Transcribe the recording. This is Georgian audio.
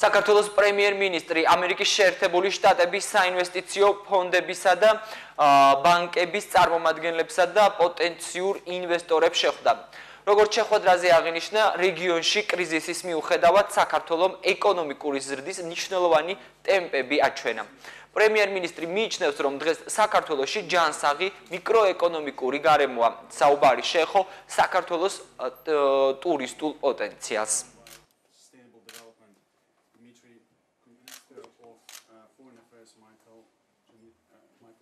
საქართველოს პრემიერ-მინისტრი ამერიკის შეერთებული შტატების საინვესტიციო ფონდებისა და ბანკების წარმომადგენლებსა და პოტენციურ ინვესტორებს შეხვდა. როგორც შეხვედრაზე აღინიშნა, რეგიონში კრიზისის მიუხედავად საქართველოს ეკონომიკური ზრდის მნიშვნელოვანი ტემპები აჩვენა. პრემიერ-მინისტრი მიიჩნევს, რომ დღეს საქართველოსში ჯანსაღი მიკროეკონომიკური გარემოა. საუბარი შეხო საქართველოს ტურისტულ პოტენციალს. Dmitry, Minister of uh, Foreign Affairs Michael, uh, Michael